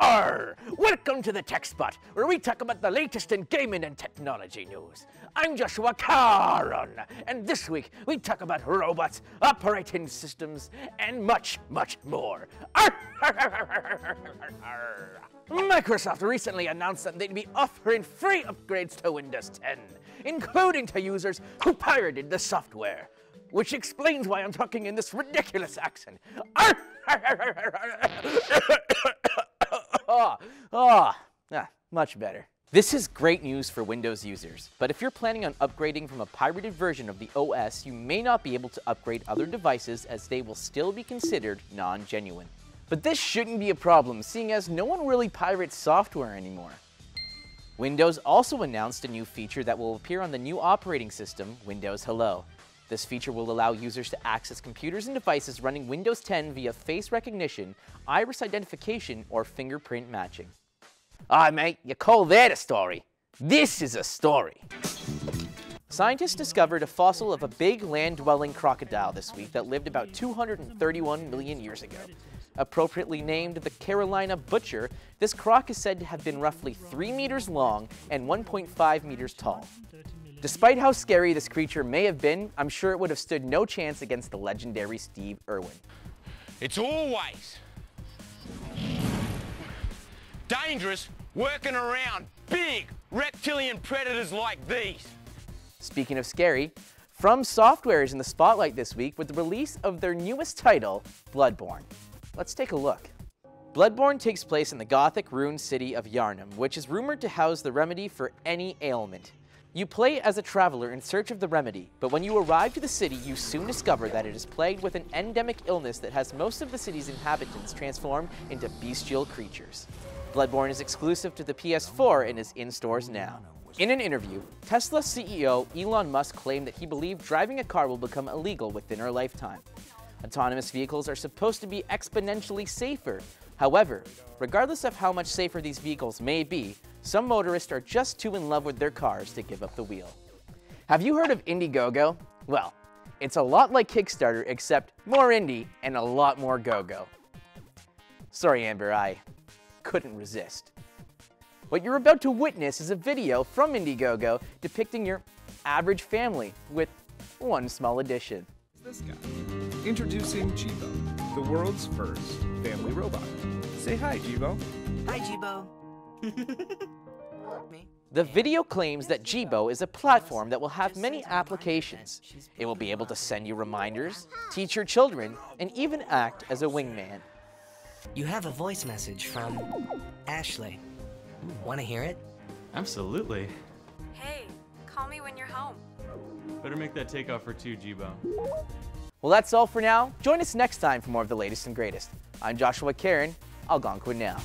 Arr! Welcome to the Tech Spot, where we talk about the latest in gaming and technology news. I'm Joshua Caron, and this week we talk about robots, operating systems, and much, much more. Arr! Microsoft recently announced that they'd be offering free upgrades to Windows 10, including to users who pirated the software. Which explains why I'm talking in this ridiculous accent. Oh, oh, ah, much better. This is great news for Windows users, but if you're planning on upgrading from a pirated version of the OS, you may not be able to upgrade other devices as they will still be considered non-genuine. But this shouldn't be a problem, seeing as no one really pirates software anymore. Windows also announced a new feature that will appear on the new operating system, Windows Hello. This feature will allow users to access computers and devices running Windows 10 via face recognition, iris identification, or fingerprint matching. Ah, mate, you call that a story? This is a story. Scientists discovered a fossil of a big land-dwelling crocodile this week that lived about 231 million years ago. Appropriately named the Carolina Butcher, this croc is said to have been roughly 3 meters long and 1.5 meters tall. Despite how scary this creature may have been, I'm sure it would have stood no chance against the legendary Steve Irwin. It's always dangerous working around big reptilian predators like these. Speaking of scary, From Software is in the spotlight this week with the release of their newest title, Bloodborne. Let's take a look. Bloodborne takes place in the gothic ruined city of Yharnam, which is rumored to house the remedy for any ailment. You play as a traveler in search of the remedy, but when you arrive to the city, you soon discover that it is plagued with an endemic illness that has most of the city's inhabitants transformed into bestial creatures. Bloodborne is exclusive to the PS4 and is in stores now. In an interview, Tesla CEO Elon Musk claimed that he believed driving a car will become illegal within our lifetime. Autonomous vehicles are supposed to be exponentially safer. However, regardless of how much safer these vehicles may be, some motorists are just too in love with their cars to give up the wheel. Have you heard of Indiegogo? Well, it's a lot like Kickstarter, except more indie and a lot more go-go. Sorry, Amber, I couldn't resist. What you're about to witness is a video from Indiegogo depicting your average family with one small addition. This guy. Introducing Jibo, the world's first family robot. Say hi, Jibo. Hi, Jibo. Me? The video claims that Jibo is a platform that will have many applications. It will be able to send you reminders, teach your children, and even act as a wingman. You have a voice message from Ashley. Want to hear it? Absolutely. Hey, call me when you're home. Better make that takeoff for two, Jibo. Well, that's all for now. Join us next time for more of the latest and greatest. I'm Joshua Karen. Algonquin now.